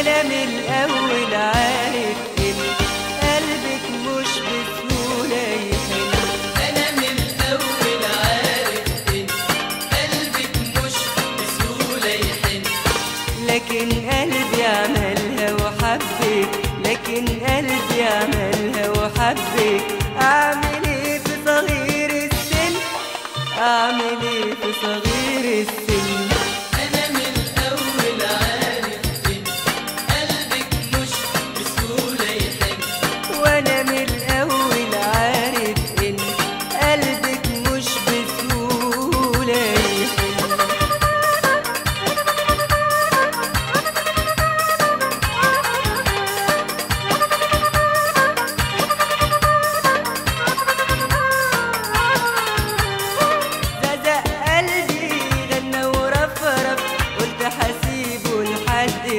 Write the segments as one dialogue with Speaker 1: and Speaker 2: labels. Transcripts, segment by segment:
Speaker 1: أنا من الأول عارف إن قلبك مش بسهولة يحن.
Speaker 2: أنا من الأول عارف إن قلبك مش بسهولة يحن.
Speaker 1: لكن قلبي عملها وحبك لكن قلبي عملها وحبك. أعمل إيه في صغير السن؟ أعمل إيه في صغير السن؟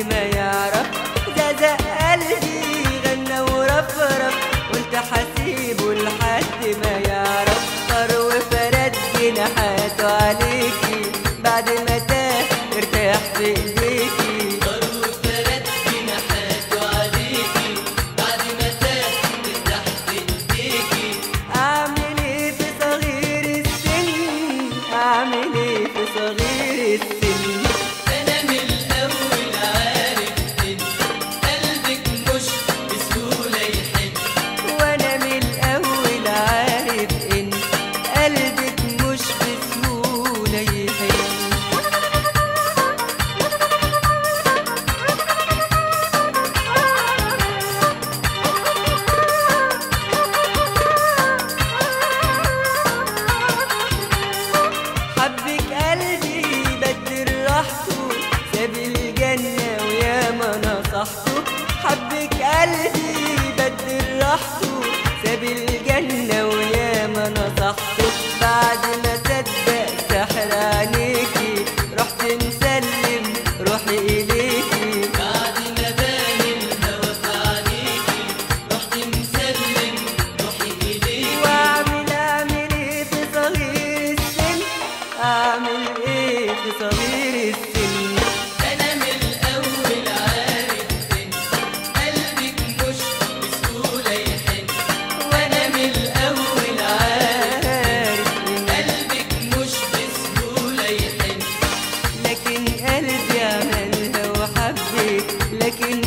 Speaker 1: ما يعرف زازا قلبي غنى ورفرف قلت حسيبه لحد ما يعرف طر وفرد جناحاته عليكي بعد ما تاه ارتاح في ايديكي اعمل إيه في صغير السن.
Speaker 2: equilibrio.